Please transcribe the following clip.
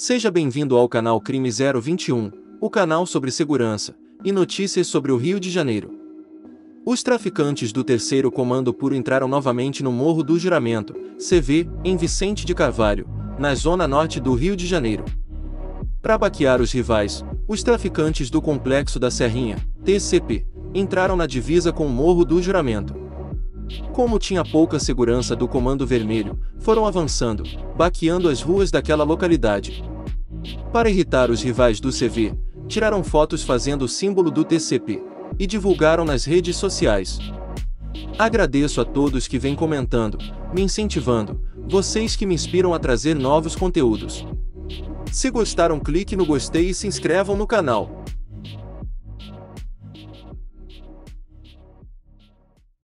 Seja bem-vindo ao canal Crime 021, o canal sobre segurança e notícias sobre o Rio de Janeiro. Os traficantes do terceiro comando puro entraram novamente no Morro do Juramento, CV, em Vicente de Carvalho, na zona norte do Rio de Janeiro. Para baquear os rivais, os traficantes do Complexo da Serrinha, TCP, entraram na divisa com o Morro do Juramento. Como tinha pouca segurança do Comando Vermelho, foram avançando, baqueando as ruas daquela localidade. Para irritar os rivais do CV, tiraram fotos fazendo o símbolo do TCP e divulgaram nas redes sociais. Agradeço a todos que vêm comentando, me incentivando, vocês que me inspiram a trazer novos conteúdos. Se gostaram, clique no gostei e se inscrevam no canal.